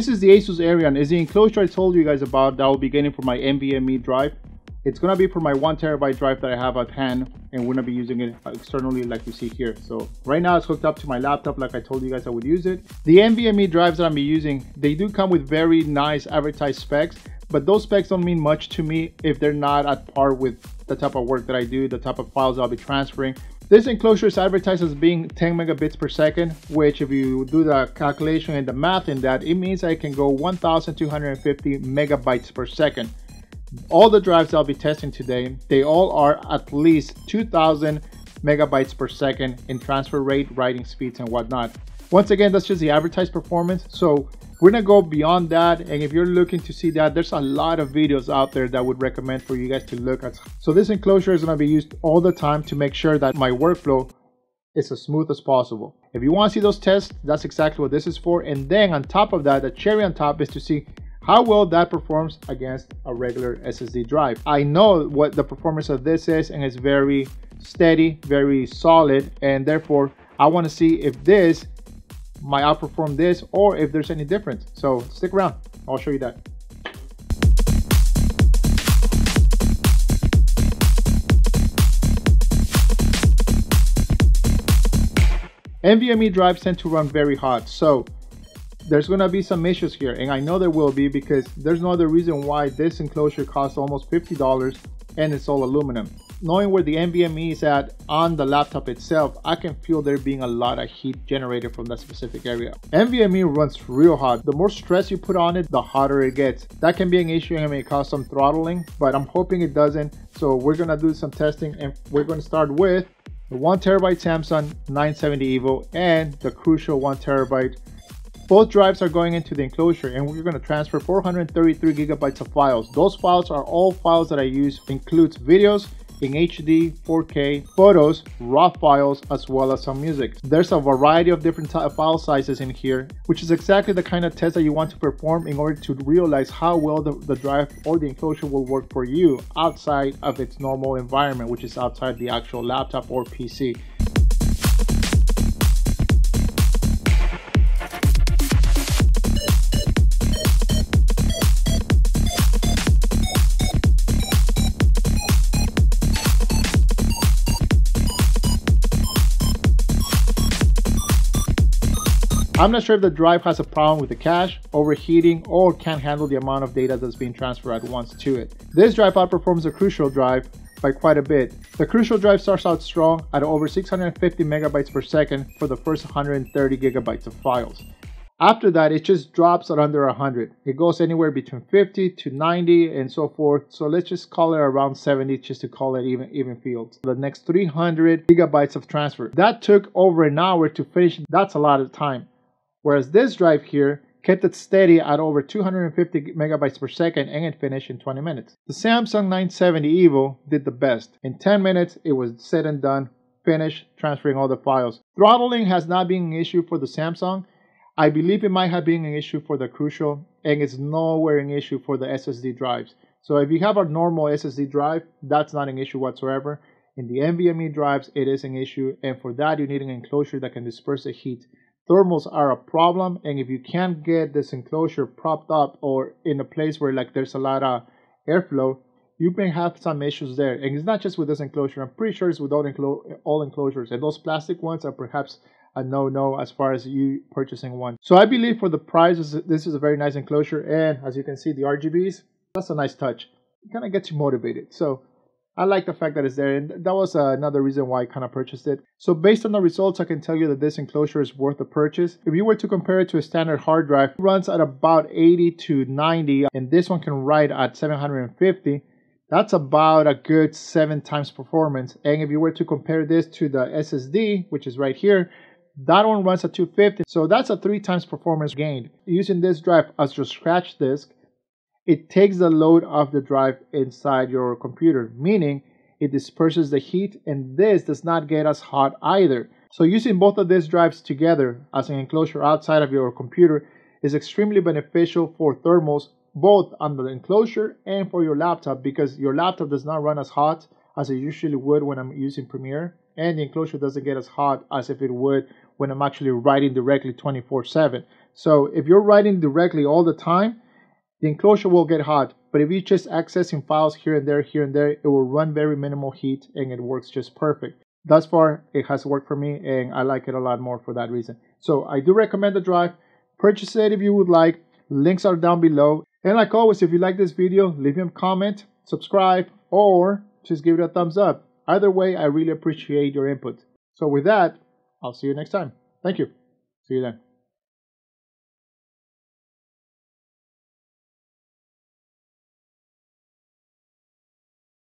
This is the Asus Arion. Is the enclosure I told you guys about that I'll be getting for my NVMe drive. It's gonna be for my one terabyte drive that I have at hand and we're gonna be using it externally like you see here. So right now it's hooked up to my laptop like I told you guys I would use it. The NVMe drives that I'm using, they do come with very nice advertised specs, but those specs don't mean much to me if they're not at par with the type of work that I do, the type of files I'll be transferring. This enclosure is advertised as being 10 megabits per second, which if you do the calculation and the math in that, it means I can go 1250 megabytes per second all the drives I'll be testing today, they all are at least 2000 megabytes per second in transfer rate, writing speeds, and whatnot. Once again, that's just the advertised performance. So we're gonna go beyond that. And if you're looking to see that, there's a lot of videos out there that would recommend for you guys to look at. So this enclosure is gonna be used all the time to make sure that my workflow is as smooth as possible. If you wanna see those tests, that's exactly what this is for. And then on top of that, the cherry on top is to see how well that performs against a regular SSD drive. I know what the performance of this is and it's very steady, very solid, and therefore I want to see if this might outperform this or if there's any difference. So stick around, I'll show you that. NVMe drives tend to run very hot, so there's going to be some issues here and I know there will be because there's no other reason why this enclosure costs almost $50 and it's all aluminum. Knowing where the NVMe is at on the laptop itself, I can feel there being a lot of heat generated from that specific area. NVMe runs real hot. The more stress you put on it, the hotter it gets. That can be an issue and may cause some throttling, but I'm hoping it doesn't. So we're gonna do some testing and we're gonna start with the one terabyte Samsung 970 EVO and the crucial one terabyte both drives are going into the enclosure and we're going to transfer 433 gigabytes of files. Those files are all files that I use, includes videos in HD, 4K, photos, RAW files, as well as some music. There's a variety of different file sizes in here, which is exactly the kind of test that you want to perform in order to realize how well the, the drive or the enclosure will work for you outside of its normal environment, which is outside the actual laptop or PC. I'm not sure if the drive has a problem with the cache, overheating, or can't handle the amount of data that's being transferred at once to it. This drive outperforms the Crucial drive by quite a bit. The Crucial drive starts out strong at over 650 megabytes per second for the first 130 gigabytes of files. After that, it just drops at under 100. It goes anywhere between 50 to 90 and so forth. So let's just call it around 70 just to call it even even fields. The next 300 gigabytes of transfer. That took over an hour to finish. That's a lot of time whereas this drive here kept it steady at over 250 megabytes per second and it finished in 20 minutes. The Samsung 970 EVO did the best. In 10 minutes, it was said and done, finished transferring all the files. Throttling has not been an issue for the Samsung. I believe it might have been an issue for the Crucial and it's nowhere an issue for the SSD drives. So if you have a normal SSD drive, that's not an issue whatsoever. In the NVMe drives, it is an issue, and for that, you need an enclosure that can disperse the heat thermals are a problem and if you can't get this enclosure propped up or in a place where like there's a lot of airflow you may have some issues there. And it's not just with this enclosure. I'm pretty sure it's with all, enclo- all enclosures. And those plastic ones are perhaps a no-no as far as you purchasing one. So i believe for the price this is a very nice enclosure. And as you can see the rgbs that's a nice touch. It kind of gets you motivated. So I like the fact that it's there, and that was uh, another reason why I kind of purchased it. So based on the results, I can tell you that this enclosure is worth the purchase. If you were to compare it to a standard hard drive, it runs at about 80 to 90, and this one can write at 750. That's about a good seven times performance. And if you were to compare this to the SSD, which is right here, that one runs at 250. So that's a three times performance gained. Using this drive as your scratch disk, it takes the load off the drive inside your computer, meaning it disperses the heat and this does not get as hot either. So using both of these drives together as an enclosure outside of your computer is extremely beneficial for thermals both on the enclosure and for your laptop because your laptop does not run as hot as it usually would when I'm using Premiere and the enclosure doesn't get as hot as if it would when I'm actually writing directly 24 7. So if you're writing directly all the time, the enclosure will get hot. But if you're just accessing files here and there, here and there, it will run very minimal heat and it works just perfect. Thus far, it has worked for me and I like it a lot more for that reason. So I do recommend the drive. Purchase it if you would like. Links are down below. And like always, if you like this video, leave me a comment, subscribe, or just give it a thumbs up. Either way, I really appreciate your input. So with that, I'll see you next time. Thank you. See you then.